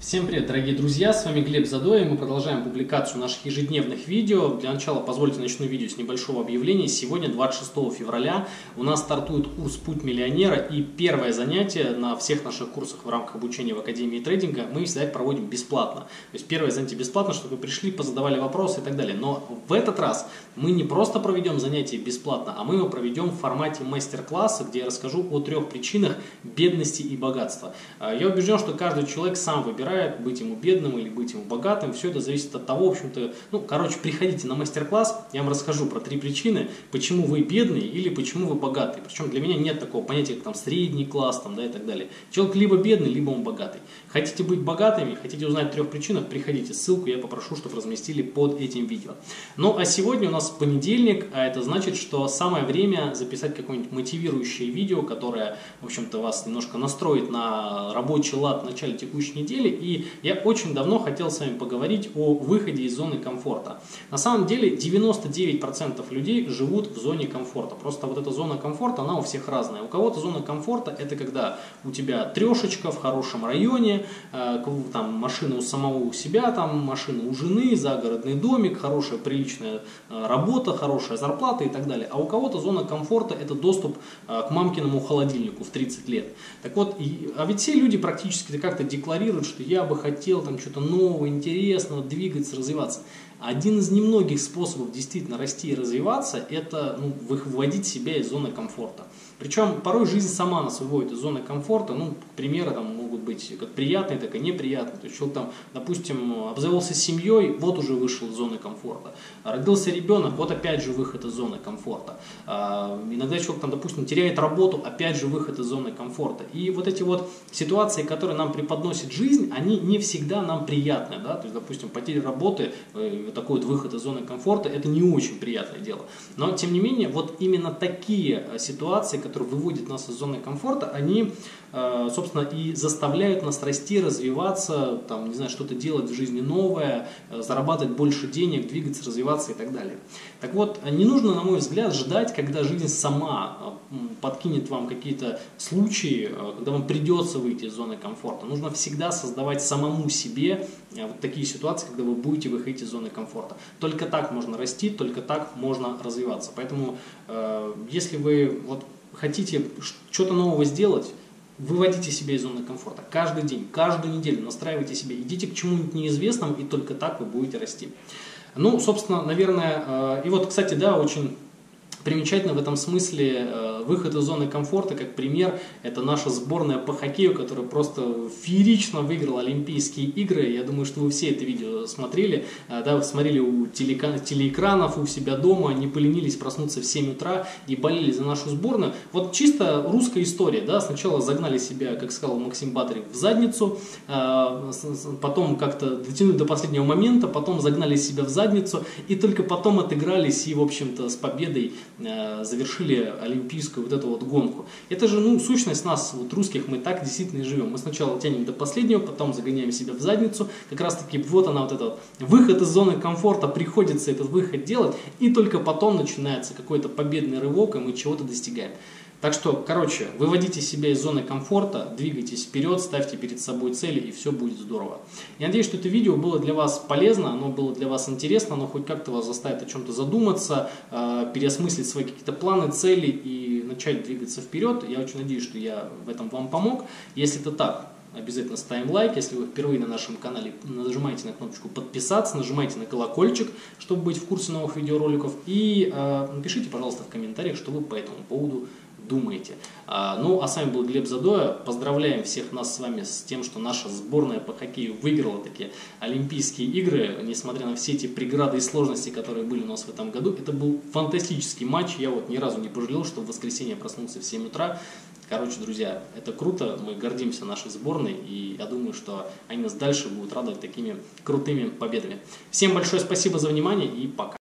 Всем привет, дорогие друзья, с вами Глеб Задой, мы продолжаем публикацию наших ежедневных видео. Для начала позвольте начну видео с небольшого объявления. Сегодня, 26 февраля, у нас стартует курс «Путь миллионера» и первое занятие на всех наших курсах в рамках обучения в Академии трейдинга мы всегда проводим бесплатно. То есть первое занятие бесплатно, чтобы вы пришли, позадавали вопросы и так далее. Но в этот раз мы не просто проведем занятие бесплатно, а мы его проведем в формате мастер-класса, где я расскажу о трех причинах бедности и богатства. Я убежден, что каждый человек сам выбирает выбирает, быть ему бедным или быть ему богатым. Все это зависит от того, в общем-то, ну, короче, приходите на мастер-класс, я вам расскажу про три причины, почему вы бедный или почему вы богатый. Причем для меня нет такого понятия, как там средний класс там, да, и так далее. Человек либо бедный, либо он богатый. Хотите быть богатыми, хотите узнать трех причинах, приходите. Ссылку я попрошу, чтобы разместили под этим видео. Ну, а сегодня у нас понедельник, а это значит, что самое время записать какое-нибудь мотивирующее видео, которое, в общем-то, вас немножко настроит на рабочий лад в начале текущей недели и я очень давно хотел с вами поговорить о выходе из зоны комфорта. На самом деле 99% людей живут в зоне комфорта. Просто вот эта зона комфорта, она у всех разная. У кого-то зона комфорта это когда у тебя трешечка в хорошем районе, э, там машина у самого у себя, там машина у жены, загородный домик, хорошая приличная э, работа, хорошая зарплата и так далее. А у кого-то зона комфорта это доступ э, к мамкиному холодильнику в 30 лет. Так вот, а ведь все люди практически как-то декларируют, что я бы хотел там что-то нового, интересного, двигаться, развиваться. Один из немногих способов действительно расти и развиваться – это ну, выводить себя из зоны комфорта. Причем порой жизнь сама нас выводит из зоны комфорта. Ну, примеры там могут быть как приятные, так и неприятные. То есть человек там, допустим, обзавелся семьей, вот уже вышел из зоны комфорта. Родился ребенок, вот опять же выход из зоны комфорта. А, иногда человек там, допустим, теряет работу, опять же выход из зоны комфорта. И вот эти вот ситуации, которые нам преподносит жизнь, они не всегда нам приятны. Да? То есть, допустим, потеря работы, э, такой вот выход из зоны комфорта, это не очень приятное дело. Но, тем не менее, вот именно такие э, ситуации, которые выводят нас из зоны комфорта, они, э, собственно, и заставляют нас расти, развиваться, там, не знаю, что-то делать в жизни новое, э, зарабатывать больше денег, двигаться, развиваться и так далее. Так вот, не нужно, на мой взгляд, ждать, когда жизнь сама э, подкинет вам какие-то случаи, когда вам придется выйти из зоны комфорта. Нужно всегда создавать самому себе вот такие ситуации, когда вы будете выходить из зоны комфорта. Только так можно расти, только так можно развиваться. Поэтому, если вы вот хотите что-то нового сделать, выводите себя из зоны комфорта. Каждый день, каждую неделю настраивайте себя, идите к чему-нибудь неизвестному, и только так вы будете расти. Ну, собственно, наверное, э, и вот, кстати, да, очень примечательно в этом смысле э, Выход из зоны комфорта, как пример, это наша сборная по хоккею, которая просто феерично выиграла Олимпийские игры. Я думаю, что вы все это видео смотрели, а, да, смотрели у телеэкранов, у себя дома, не поленились проснуться в 7 утра и болели за нашу сборную. Вот чисто русская история, да, сначала загнали себя, как сказал Максим Батарев, в задницу, а, потом как-то дотянули до последнего момента, потом загнали себя в задницу и только потом отыгрались и, в общем-то, с победой завершили Олимпийскую вот эту вот гонку. Это же, ну, сущность нас, вот русских, мы так действительно и живем. Мы сначала тянем до последнего, потом загоняем себя в задницу. Как раз таки вот она вот этот выход из зоны комфорта, приходится этот выход делать, и только потом начинается какой-то победный рывок, и мы чего-то достигаем. Так что, короче, выводите себя из зоны комфорта, двигайтесь вперед, ставьте перед собой цели, и все будет здорово. Я надеюсь, что это видео было для вас полезно, оно было для вас интересно, оно хоть как-то вас заставит о чем-то задуматься, э, переосмыслить свои какие-то планы, цели и начать двигаться вперед. Я очень надеюсь, что я в этом вам помог. Если это так, обязательно ставим лайк. Если вы впервые на нашем канале, нажимайте на кнопочку подписаться, нажимайте на колокольчик, чтобы быть в курсе новых видеороликов. И э, напишите, пожалуйста, в комментариях, что вы по этому поводу думаете. А, ну, а с вами был Глеб Задоя. Поздравляем всех нас с вами с тем, что наша сборная по хоккею выиграла такие Олимпийские игры, несмотря на все эти преграды и сложности, которые были у нас в этом году. Это был фантастический матч. Я вот ни разу не пожалел, что в воскресенье проснулся в 7 утра. Короче, друзья, это круто, мы гордимся нашей сборной, и я думаю, что они нас дальше будут радовать такими крутыми победами. Всем большое спасибо за внимание и пока.